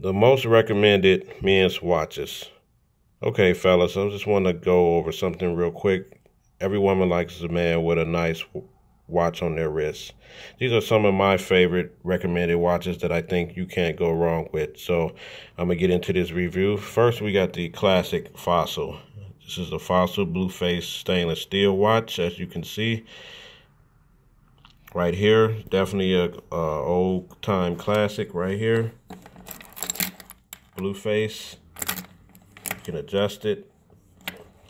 the most recommended men's watches. Okay, fellas, I just want to go over something real quick. Every woman likes a man with a nice watch on their wrist. These are some of my favorite recommended watches that I think you can't go wrong with. So I'm going to get into this review. First, we got the classic Fossil. This is the Fossil Blue Face stainless steel watch, as you can see. Right here, definitely a, a old time classic right here blue face. You can adjust it.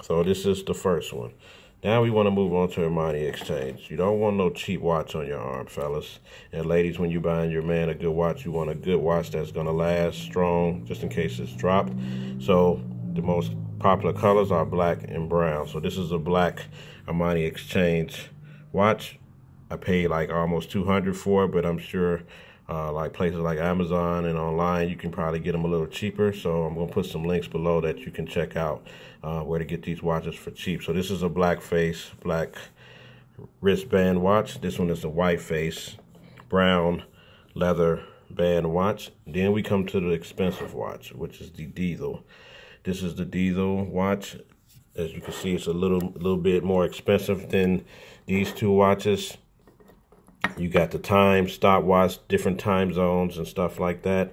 So this is the first one. Now we want to move on to Armani Exchange. You don't want no cheap watch on your arm, fellas. And ladies, when you're buying your man a good watch, you want a good watch that's going to last strong, just in case it's dropped. So the most popular colors are black and brown. So this is a black Armani Exchange watch. I paid like almost 200 for it, but I'm sure uh, like places like Amazon and online, you can probably get them a little cheaper. So I'm going to put some links below that you can check out uh, where to get these watches for cheap. So this is a black face, black wristband watch. This one is a white face, brown leather band watch. Then we come to the expensive watch, which is the Diesel. This is the Diesel watch. As you can see, it's a little, little bit more expensive than these two watches. You got the time, stopwatch, different time zones and stuff like that.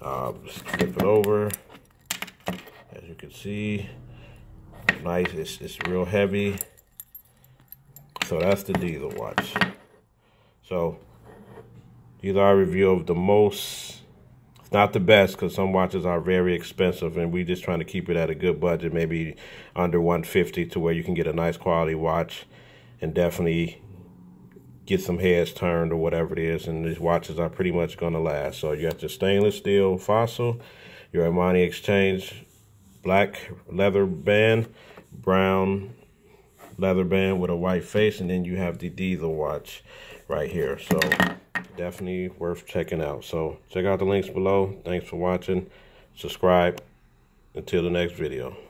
Uh, flip it over. As you can see, nice. It's, it's real heavy. So that's the diesel watch. So these are review of the most. It's not the best because some watches are very expensive, and we're just trying to keep it at a good budget, maybe under 150 to where you can get a nice quality watch and definitely get some heads turned or whatever it is. And these watches are pretty much going to last. So you got your stainless steel fossil, your Armani Exchange black leather band, brown leather band with a white face. And then you have the diesel watch right here. So definitely worth checking out. So check out the links below. Thanks for watching. Subscribe. Until the next video.